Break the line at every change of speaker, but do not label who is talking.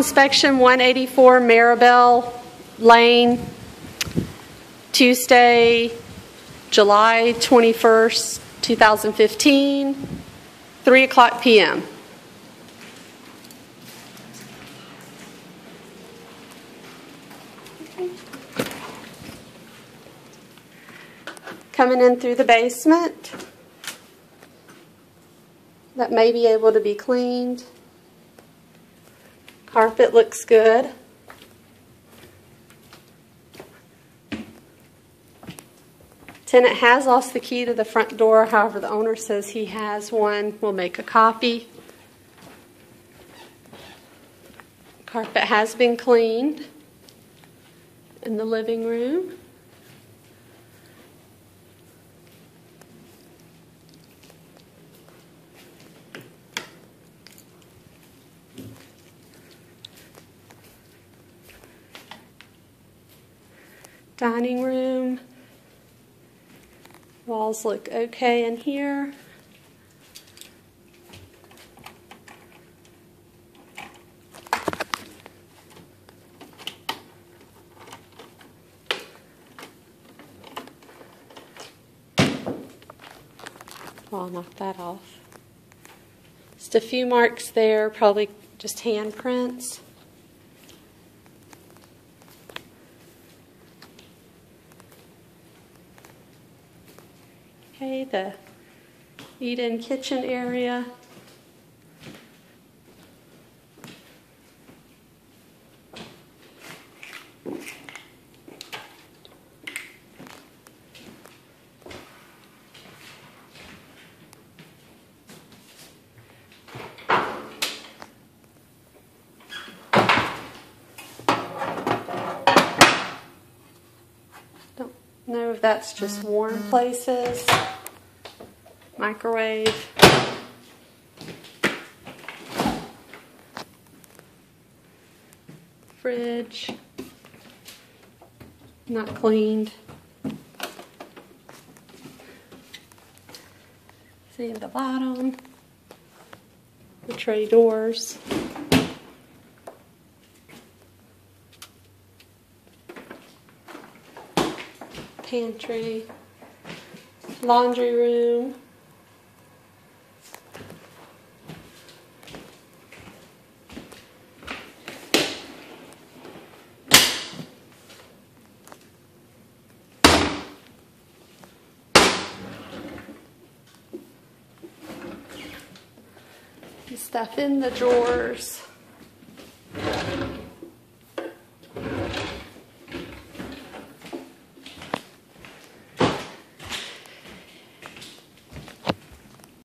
inspection 184 Marable Lane, Tuesday, July 21st, 2015, 3 o'clock PM. Coming in through the basement. That may be able to be cleaned. Carpet looks good. Tenant has lost the key to the front door, however, the owner says he has one. We'll make a copy. Carpet has been cleaned in the living room. Dining room. Walls look okay in here. Well, I'll knock that off. Just a few marks there, probably just handprints. Okay, the eat-in kitchen area. Know if that's just warm places. Microwave. Fridge. Not cleaned. See the bottom. The tray doors. Pantry. Laundry room. stuff in the drawers.